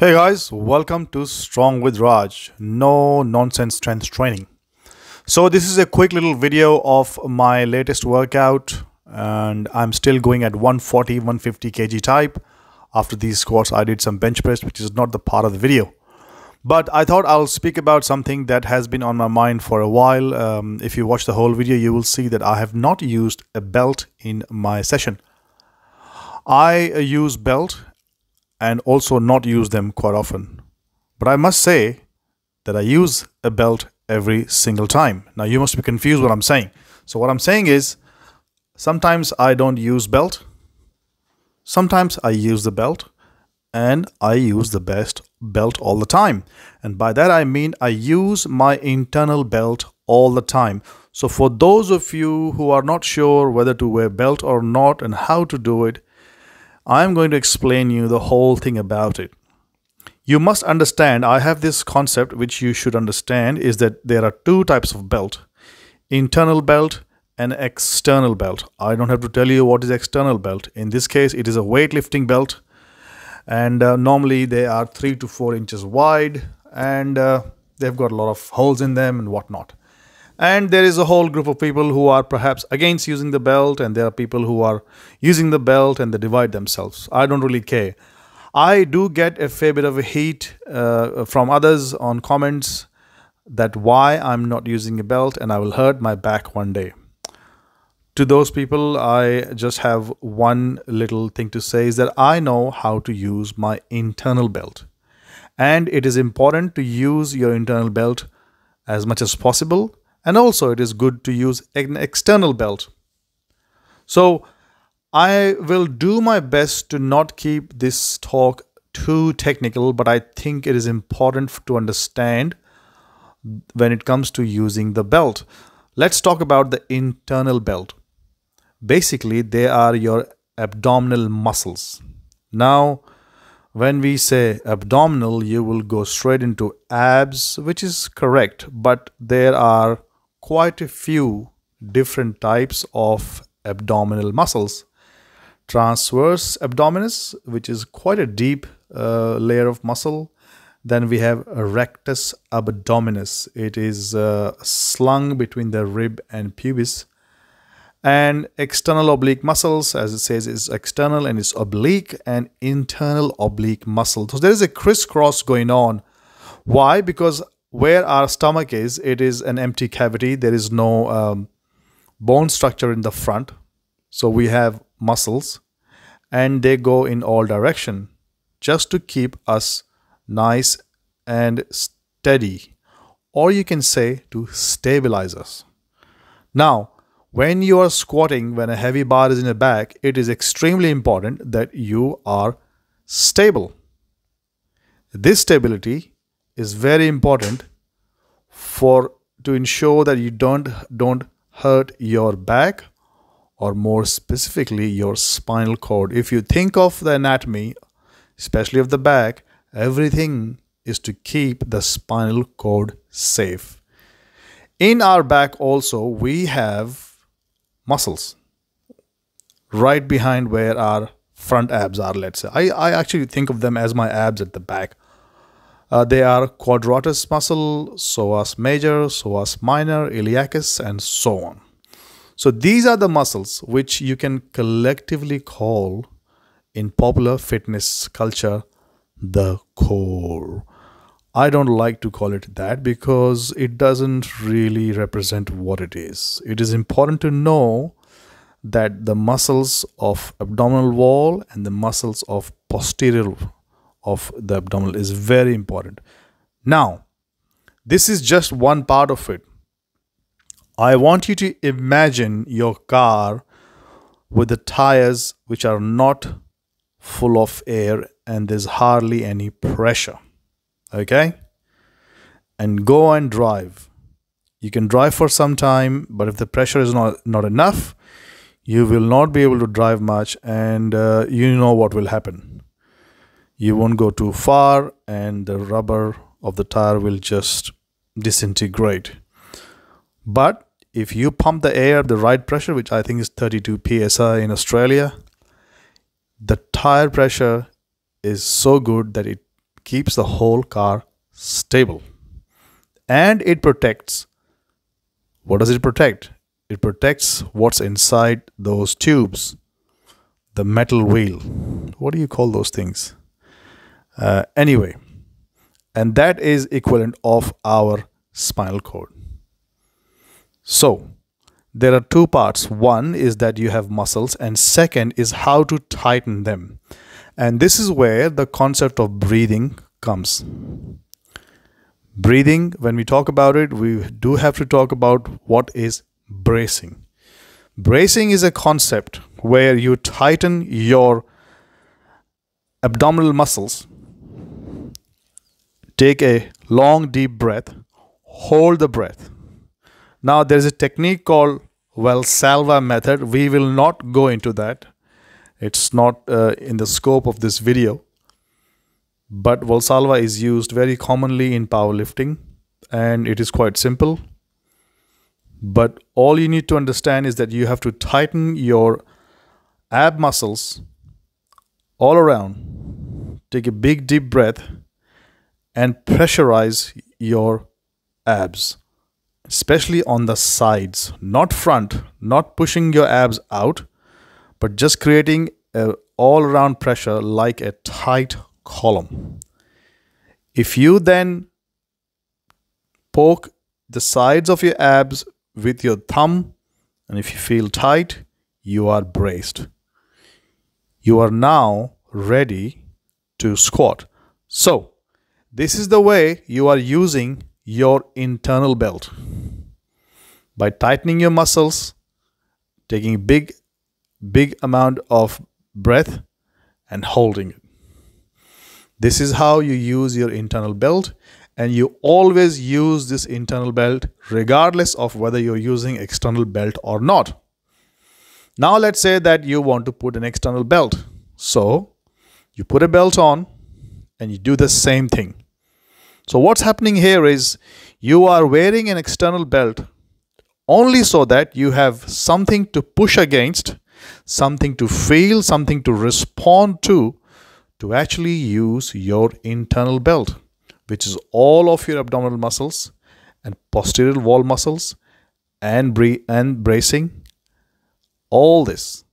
Hey guys, welcome to Strong with Raj. No nonsense strength training. So this is a quick little video of my latest workout and I'm still going at 140 150 kg type. After these squats I did some bench press which is not the part of the video. But I thought I'll speak about something that has been on my mind for a while. Um, if you watch the whole video you will see that I have not used a belt in my session. I use belt and also not use them quite often. But I must say that I use a belt every single time. Now you must be confused what I'm saying. So what I'm saying is sometimes I don't use belt. Sometimes I use the belt and I use the best belt all the time. And by that I mean I use my internal belt all the time. So for those of you who are not sure whether to wear belt or not and how to do it, I'm going to explain you the whole thing about it. You must understand, I have this concept which you should understand is that there are two types of belt. Internal belt and external belt. I don't have to tell you what is external belt. In this case, it is a weightlifting belt and uh, normally they are three to four inches wide and uh, they've got a lot of holes in them and whatnot and there is a whole group of people who are perhaps against using the belt and there are people who are using the belt and they divide themselves. I don't really care. I do get a fair bit of a heat uh, from others on comments that why i'm not using a belt and i will hurt my back one day. To those people i just have one little thing to say is that i know how to use my internal belt. And it is important to use your internal belt as much as possible and also it is good to use an external belt. So I will do my best to not keep this talk too technical, but I think it is important to understand when it comes to using the belt. Let's talk about the internal belt. Basically, they are your abdominal muscles. Now, when we say abdominal, you will go straight into abs, which is correct, but there are quite a few different types of abdominal muscles. Transverse abdominis, which is quite a deep uh, layer of muscle. Then we have rectus abdominis. It is uh, slung between the rib and pubis. And external oblique muscles, as it says, is external and it's oblique and internal oblique muscle. So there is a crisscross going on. Why? Because where our stomach is, it is an empty cavity. There is no um, bone structure in the front. So we have muscles and they go in all direction just to keep us nice and steady. Or you can say to stabilize us. Now, when you are squatting, when a heavy bar is in your back, it is extremely important that you are stable. This stability is very important for to ensure that you don't don't hurt your back or more specifically your spinal cord. If you think of the anatomy especially of the back everything is to keep the spinal cord safe. In our back also we have muscles right behind where our front abs are let's say. I, I actually think of them as my abs at the back uh, they are quadratus muscle, psoas major, psoas minor, iliacus, and so on. So these are the muscles which you can collectively call in popular fitness culture the core. I don't like to call it that because it doesn't really represent what it is. It is important to know that the muscles of abdominal wall and the muscles of posterior of the abdominal is very important. Now, this is just one part of it. I want you to imagine your car with the tires which are not full of air and there's hardly any pressure. Okay? And go and drive. You can drive for some time, but if the pressure is not, not enough, you will not be able to drive much and uh, you know what will happen you won't go too far and the rubber of the tire will just disintegrate. But if you pump the air at the right pressure which i think is 32 psi in australia the tire pressure is so good that it keeps the whole car stable. And it protects. What does it protect? It protects what's inside those tubes. The metal wheel. What do you call those things uh, anyway and that is equivalent of our spinal cord. So there are two parts. One is that you have muscles and second is how to tighten them. And this is where the concept of breathing comes. Breathing when we talk about it we do have to talk about what is bracing. Bracing is a concept where you tighten your abdominal muscles take a long deep breath hold the breath. Now there's a technique called Valsalva method. We will not go into that. It's not uh, in the scope of this video. But Valsalva is used very commonly in powerlifting and it is quite simple. But all you need to understand is that you have to tighten your ab muscles all around. Take a big deep breath and pressurize your abs, especially on the sides, not front, not pushing your abs out, but just creating a all around pressure like a tight column. If you then poke the sides of your abs with your thumb, and if you feel tight, you are braced. You are now ready to squat. So, this is the way you are using your internal belt. By tightening your muscles, taking a big, big amount of breath and holding it. This is how you use your internal belt and you always use this internal belt regardless of whether you're using external belt or not. Now let's say that you want to put an external belt. So you put a belt on and you do the same thing. So what's happening here is you are wearing an external belt only so that you have something to push against, something to feel, something to respond to to actually use your internal belt, which is all of your abdominal muscles and posterior wall muscles and, bre- and bracing, all this.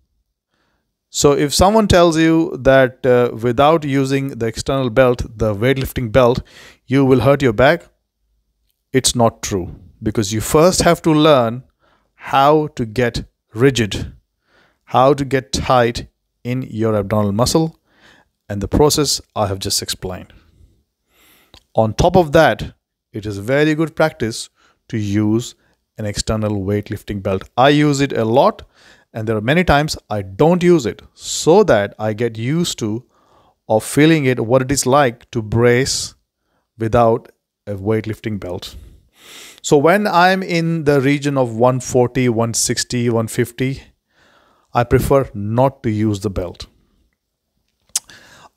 So if someone tells you that uh, without using the external belt, the weightlifting belt, you will hurt your back, it's not true because you first have to learn how to get rigid, how to get tight in your abdominal muscle and the process I have just explained. On top of that, it is very good practice to use an external weightlifting belt. I use it a lot and there are many times I don't use it so that I get used to of feeling it what it is like to brace without a weightlifting belt. So when I'm in the region of 140, 160, 150, I prefer not to use the belt.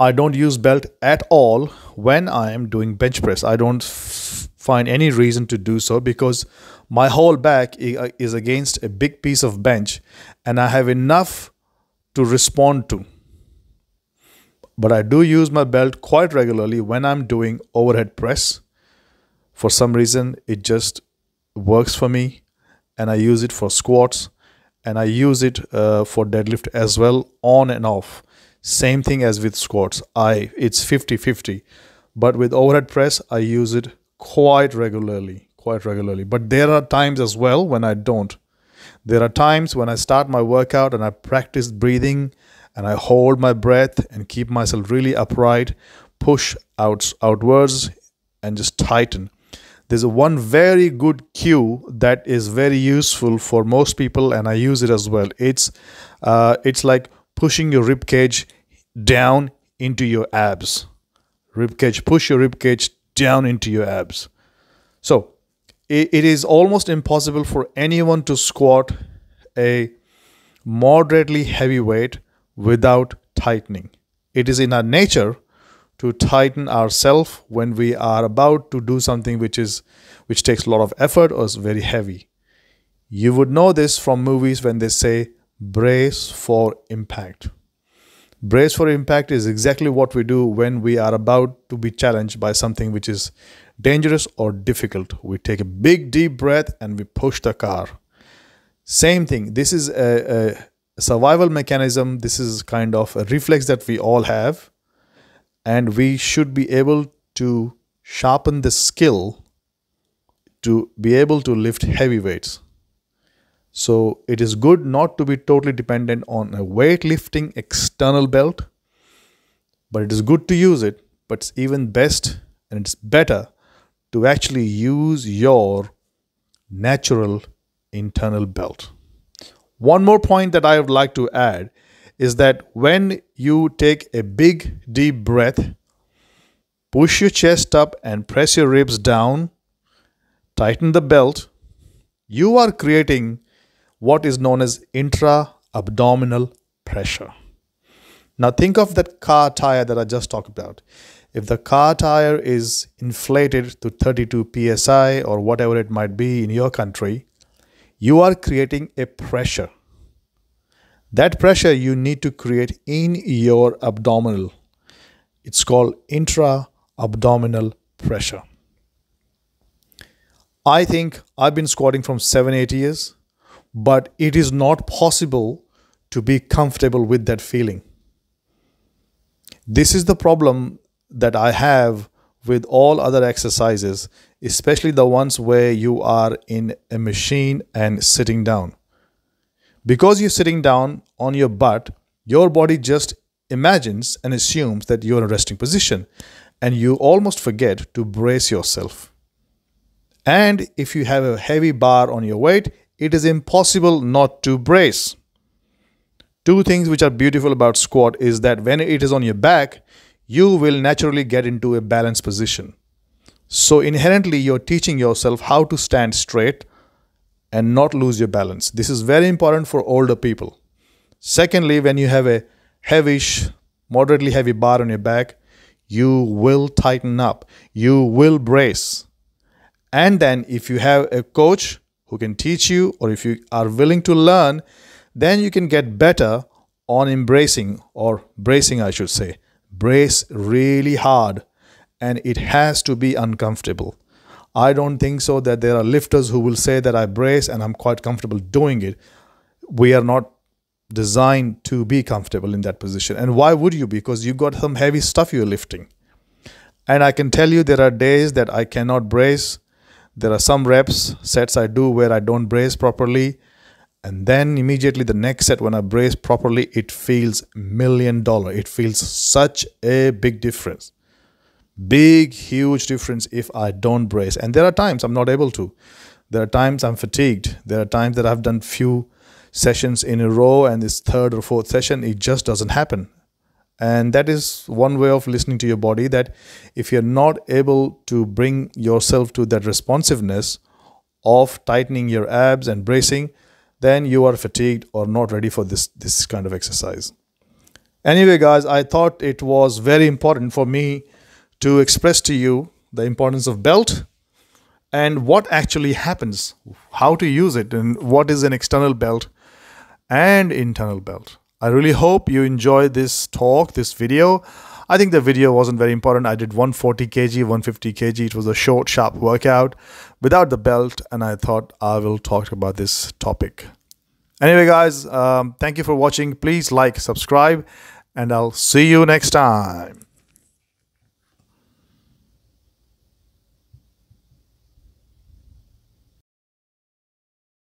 I don't use belt at all when I am doing bench press. I don't find any reason to do so because my whole back uh, is against a big piece of bench and I have enough to respond to. But I do use my belt quite regularly when I'm doing overhead press. For some reason, it just works for me and I use it for squats and I use it uh, for deadlift as well on and off same thing as with squats. I it's 50-50. But with overhead press, I use it quite regularly, quite regularly. But there are times as well when I don't. There are times when I start my workout and I practice breathing and I hold my breath and keep myself really upright, push out outwards and just tighten. There's one very good cue that is very useful for most people and I use it as well. It's uh, it's like pushing your rib cage down into your abs. Rib cage, push your rib cage down into your abs. So it, it is almost impossible for anyone to squat a moderately heavy weight without tightening. It is in our nature to tighten ourselves when we are about to do something which is which takes a lot of effort or is very heavy. You would know this from movies when they say brace for impact. Brace for impact is exactly what we do when we are about to be challenged by something which is dangerous or difficult. We take a big deep breath and we push the car. Same thing. This is a, a survival mechanism. This is kind of a reflex that we all have. And we should be able to sharpen the skill to be able to lift heavy weights. So it is good not to be totally dependent on a weightlifting external belt, but it is good to use it. But it's even best and it's better to actually use your natural internal belt. One more point that I would like to add is that when you take a big deep breath, push your chest up and press your ribs down, tighten the belt, you are creating what is known as intra abdominal pressure. Now, think of that car tire that I just talked about. If the car tire is inflated to 32 psi or whatever it might be in your country, you are creating a pressure. That pressure you need to create in your abdominal. It's called intra abdominal pressure. I think I've been squatting from 7 8 years but it is not possible to be comfortable with that feeling. This is the problem that I have with all other exercises, especially the ones where you are in a machine and sitting down. Because you're sitting down on your butt, your body just imagines and assumes that you're in a resting position, and you almost forget to brace yourself. And if you have a heavy bar on your weight, it is impossible not to brace. Two things which are beautiful about squat is that when it is on your back, you will naturally get into a balanced position. So inherently, you're teaching yourself how to stand straight and not lose your balance. This is very important for older people. Secondly, when you have a heavyish, moderately heavy bar on your back, you will tighten up, you will brace. And then, if you have a coach who can teach you, or if you are willing to learn, then you can get better on embracing or bracing, I should say. Brace really hard, and it has to be uncomfortable. I don't think so that there are lifters who will say that I brace and I'm quite comfortable doing it. We are not designed to be comfortable in that position. And why would you? Because you've got some heavy stuff you're lifting. And I can tell you there are days that I cannot brace there are some reps sets I do where I don't brace properly and then immediately the next set when I brace properly it feels million dollar. It feels such a big difference. Big huge difference if I don't brace. And there are times I'm not able to. There are times I'm fatigued. There are times that I've done few sessions in a row and this third or fourth session it just doesn't happen and that is one way of listening to your body that if you're not able to bring yourself to that responsiveness of tightening your abs and bracing then you are fatigued or not ready for this this kind of exercise. Anyway guys i thought it was very important for me to express to you the importance of belt and what actually happens how to use it and what is an external belt and internal belt I really hope you enjoyed this talk, this video. I think the video wasn't very important. I did 140 kg, 150 kg. It was a short, sharp workout without the belt, and I thought I will talk about this topic. Anyway, guys, um, thank you for watching. Please like, subscribe, and I'll see you next time.